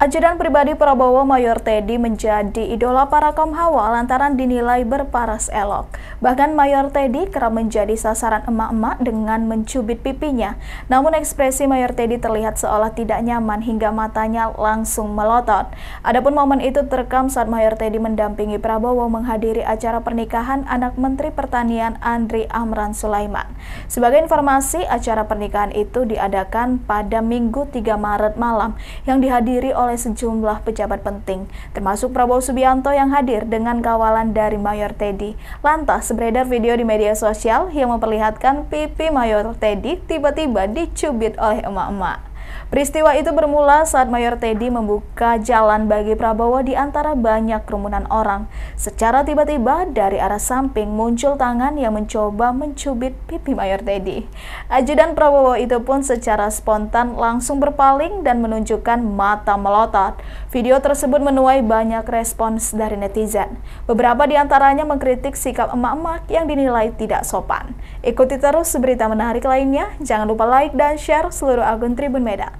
Ajudan pribadi Prabowo Mayor Teddy menjadi idola para kaum hawa lantaran dinilai berparas elok. Bahkan Mayor Teddy kerap menjadi sasaran emak-emak dengan mencubit pipinya. Namun ekspresi Mayor Teddy terlihat seolah tidak nyaman hingga matanya langsung melotot. Adapun momen itu terekam saat Mayor Teddy mendampingi Prabowo menghadiri acara pernikahan anak Menteri Pertanian Andri Amran Sulaiman. Sebagai informasi, acara pernikahan itu diadakan pada Minggu 3 Maret malam yang dihadiri oleh oleh sejumlah pejabat penting, termasuk Prabowo Subianto yang hadir dengan kawalan dari Mayor Teddy. Lantas, beredar video di media sosial yang memperlihatkan pipi Mayor Teddy tiba-tiba dicubit oleh emak-emak. Peristiwa itu bermula saat Mayor Teddy membuka jalan bagi Prabowo di antara banyak kerumunan orang. Secara tiba-tiba dari arah samping muncul tangan yang mencoba mencubit pipi Mayor Teddy. Ajudan Prabowo itu pun secara spontan langsung berpaling dan menunjukkan mata melotot. Video tersebut menuai banyak respons dari netizen. Beberapa di antaranya mengkritik sikap emak-emak yang dinilai tidak sopan. Ikuti terus berita menarik lainnya. Jangan lupa like dan share seluruh akun Tribun Medan.